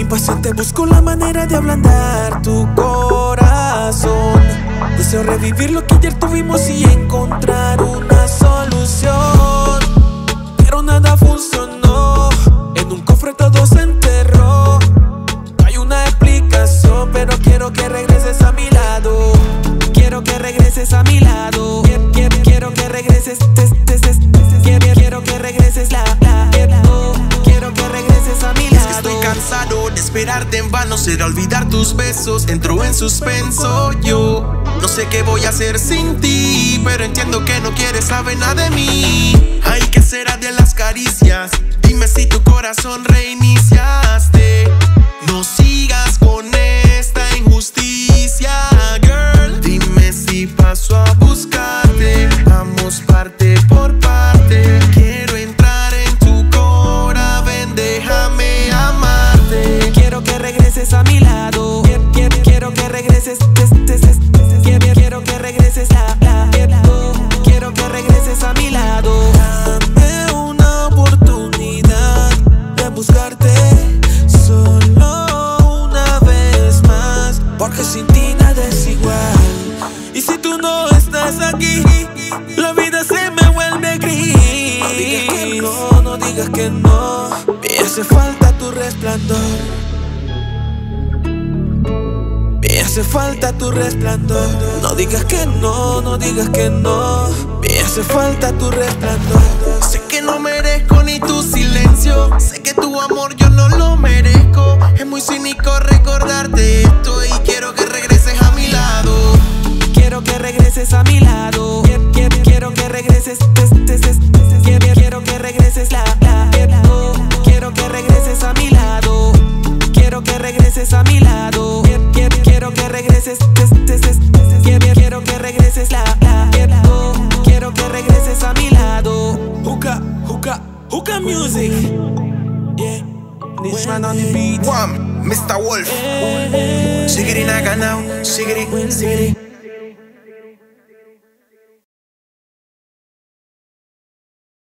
Impaciente busco la manera de ablandar tu corazón. Deseo revivir lo que ayer tuvimos y encontrar una solución. Pero nada funcionó. En un cofre todo se enterró. No hay una explicación, pero quiero que regreses a mi lado. Quiero que regreses a mi lado. Quiero, quiero, quiero que regreses. Cansado de esperarte en vano, será olvidar tus besos, entro en suspenso yo. No sé qué voy a hacer sin ti, pero entiendo que no quieres saber nada de mí. Ay, ¿qué será de las caricias? Dime si tu corazón a mi lado. Quiero, quiero, quiero que regreses. Quiero, quiero que regreses la, la, quiero que regreses a mi lado. Dame una oportunidad de buscarte solo una vez más. Porque sin ti nada es igual. Y si tú no estás aquí, la vida se me vuelve gris. No digas que no, no digas que no. Me hace falta tu resplandor. Hace falta tu resplandor. No digas que no, no digas que no. Me hace falta tu resplandor. Sé que no merezco ni tu silencio. Sé que tu amor yo no lo merezco. Es muy cínico recordarte esto y quiero que regreses a mi lado. Quiero que regreses a mi lado. Quiero, que regreses. Quiero, que regreses la. Quiero, quiero que regreses a mi lado. Quiero que regreses a mi lado. Regreses. Quiero, quiero que regreses la, la. Quiero, quiero que regreses a mi lado. Hookah, hookah, hookah music. Yeah. This man on the beat. Wham, Mr. Wolf. Sigiri naga now, sigiri, sigiri.